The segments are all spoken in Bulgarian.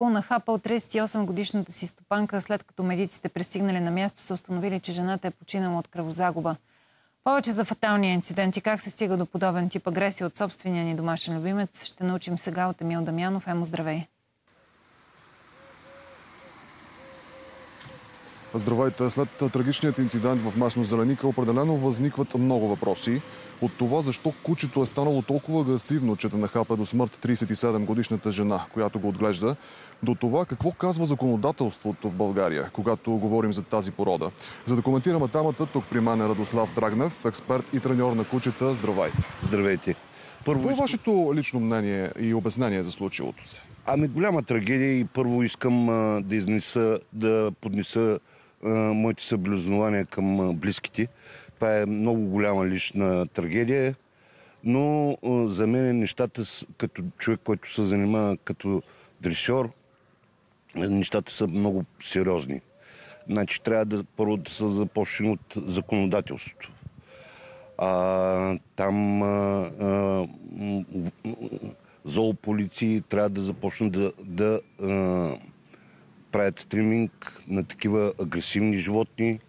нахапал 38 годишната си стопанка, след като медиците пристигнали на място, са установили, че жената е починала от кръвозагуба. Повече за фаталния инцидент и как се стига до подобен тип агресия от собствения ни домашен любимец ще научим сега от Емил Дамянов. Емо, здравей! Здравейте! След трагичният инцидент в Масно Зеленика определено възникват много въпроси. От това защо кучето е станало толкова агресивно, че да нахапе до смърт 37 годишната жена, която го отглежда, до това какво казва законодателството в България, когато говорим за тази порода. За да коментираме темата, тук при мен е Радослав Драгнев, експерт и треньор на кучета. Здравейте! Здравейте! Първо... Какво е вашето лично мнение и обяснение за случилото се? Ами голяма трагедия и първо искам а, да изнеса, да поднеса а, моите съблюзнования към а, близките. Това е много голяма лична трагедия, но а, за мен нещата, като човек, който се занимава като дресьор, нещата са много сериозни. Значи трябва да първо да се започне от законодателството. А, там а, а, зоополиции трябва да започнат да, да а, правят стриминг на такива агресивни животни,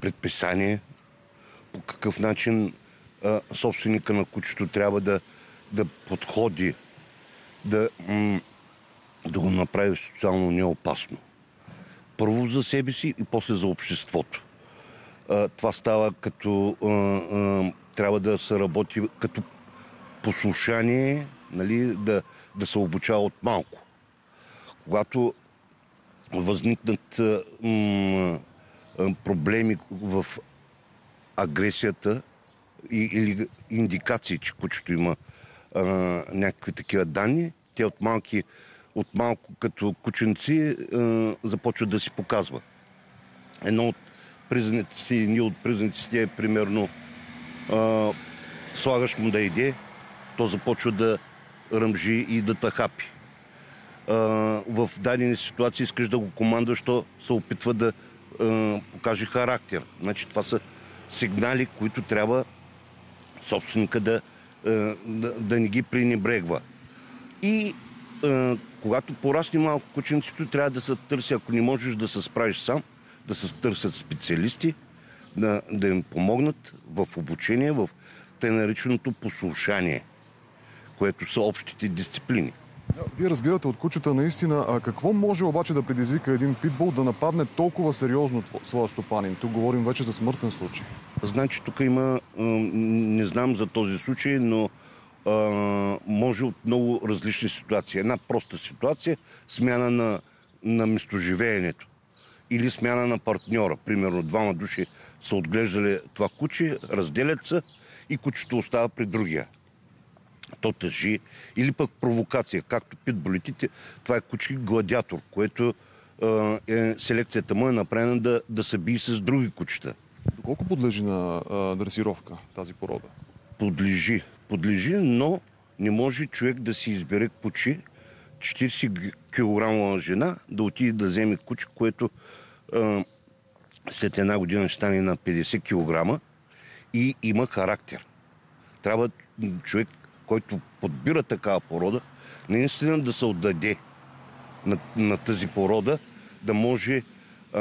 предписания, по какъв начин а, собственика на кучето трябва да, да подходи, да, м- да го направи социално неопасно. Първо за себе си и после за обществото. А, това става като а, а, трябва да се работи като послушание, нали, да, да се обучава от малко. Когато възникнат м- проблеми в агресията и, или индикации, че кучето има а, някакви такива данни, те от малки от малко като кученци а, започват да си показва. Едно от признаците, ние от признаците е примерно а, слагаш му да иде, то започва да ръмжи и да тахапи. А, в дадени ситуации искаш да го командваш, то се опитва да покаже характер. Значи това са сигнали, които трябва собственика да, да, да не ги пренебрегва. И когато порасне малко кученцето, трябва да се търси, ако не можеш да се справиш сам, да се търсят специалисти, да, да им помогнат в обучение, в те нареченото послушание, което са общите дисциплини. Вие разбирате от кучета наистина. А какво може обаче да предизвика един питбул да нападне толкова сериозно своя стопанин? Тук говорим вече за смъртен случай. Значи тук има, не знам за този случай, но може от много различни ситуации. Една проста ситуация, смяна на, на местоживеенето или смяна на партньора. Примерно двама души са отглеждали това куче, разделят се и кучето остава при другия. То тъжи или пък провокация, както питболитите. Това е куче гладиатор, което е, селекцията му е направена да, да се бие с други кучета. Колко подлежи на а, дресировка тази порода? Подлежи. Подлежи, но не може човек да си избере куче, 40 кг жена, да отиде да вземе куче, което а, след една година ще стане на 50 кг и има характер. Трябва човек, който подбира такава порода, наистина да се отдаде на, на тази порода, да може а,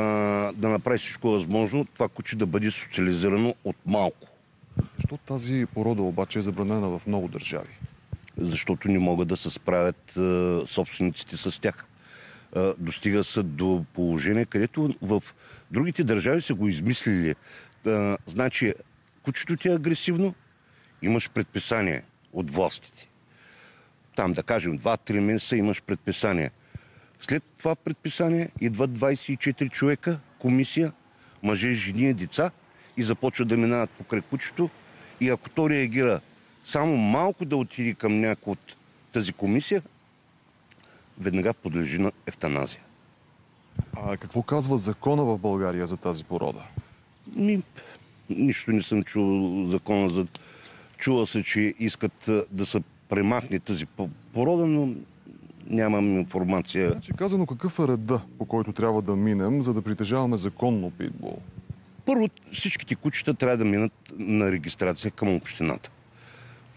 да направи всичко възможно това куче да бъде социализирано от малко. Защо тази порода обаче е забранена в много държави? Защото не могат да се справят а, собствениците с тях. А, достига се до положение, където в другите държави са го измислили. А, значи, кучето ти е агресивно, имаш предписание от властите. Там, да кажем, 2-3 месеца имаш предписание. След това предписание идват 24 човека, комисия, мъже, жени, деца и започват да минават покрай кучето. И ако то реагира само малко да отиде към някой от тази комисия, веднага подлежи на ефтаназия. А какво казва закона в България за тази порода? Ми, нищо не съм чул закона за... Чува се, че искат да се премахне тази порода, но нямам информация. Значи казано какъв е реда, по който трябва да минем, за да притежаваме законно питбол? Първо, всичките кучета трябва да минат на регистрация към общината.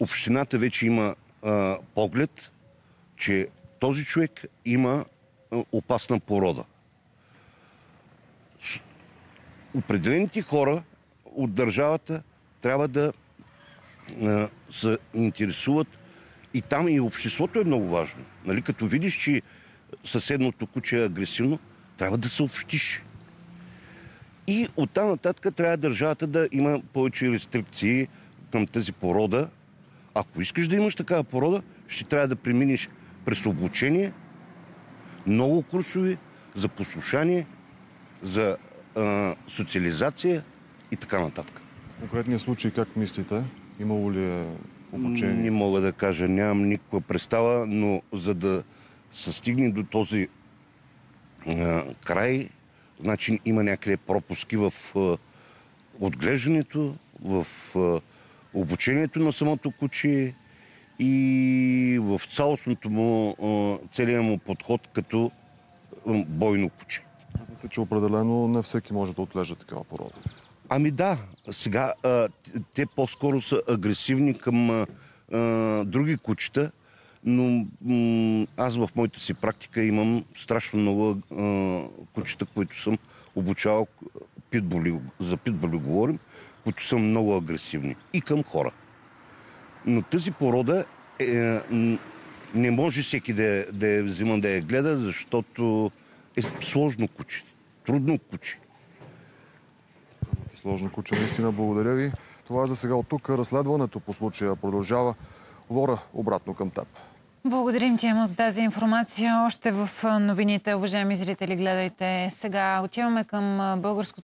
Общината вече има а, поглед, че този човек има а, опасна порода. С- Определените хора от държавата трябва да се интересуват и там и обществото е много важно. Нали? Като видиш, че съседното куче е агресивно, трябва да съобщиш. И оттам нататък трябва държавата да има повече рестрикции към тази порода. Ако искаш да имаш такава порода, ще трябва да преминеш през обучение, много курсови за послушание, за а, социализация и така нататък. В конкретния случай как мислите? Имало ли е обучение? Не мога да кажа, нямам никаква представа, но за да се стигне до този а, край, значи има някъде пропуски в а, отглеждането, в а, обучението на самото куче и в цялостното му, а, целия му подход като бойно куче. Казвате, че определено не всеки може да отглежда такава порода. Ами да, сега а, те по-скоро са агресивни към а, а, други кучета, но аз в моята си практика имам страшно много кучета, които съм обучавал питбули, за питбули говорим, които са много агресивни и към хора. Но тази порода е, не може всеки да, да я взима да я гледа, защото е сложно куче, трудно куче. Сложно куче, наистина. Благодаря ви. Това е за сега от тук. Разследването по случая продължава. Лора, обратно към теб. Благодарим ти, Емо, за тази информация. Още в новините, уважаеми зрители, гледайте. Сега отиваме към българското